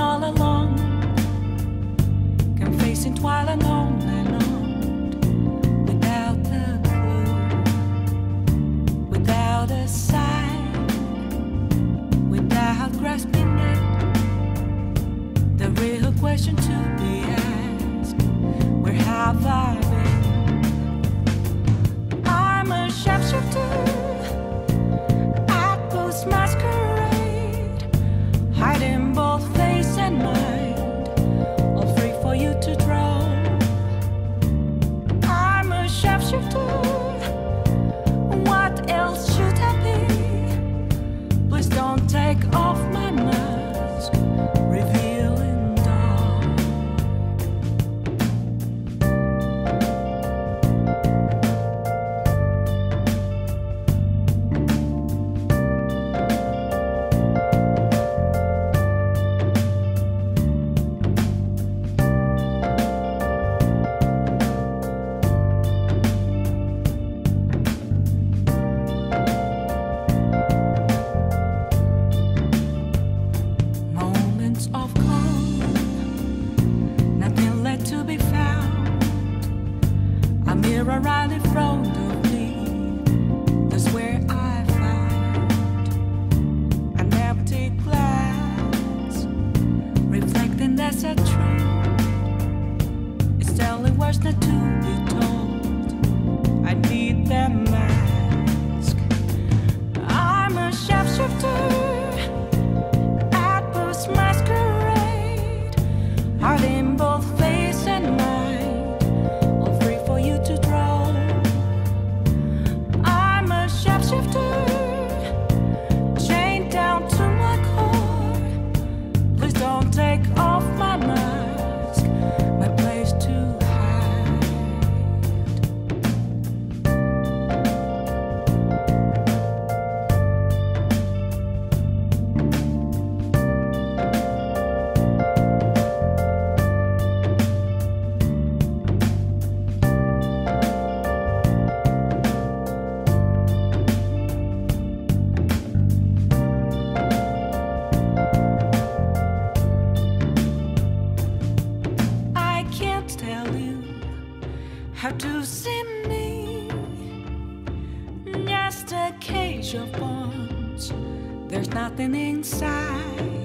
all along. Confessing while I'm lonely, long, without a clue, without a sign, without grasping it. The real question to be asked: Where have I? Right in front of me, that's where I found an empty glass, reflecting that's a truth. To see me. Just a cage of bones. There's nothing inside.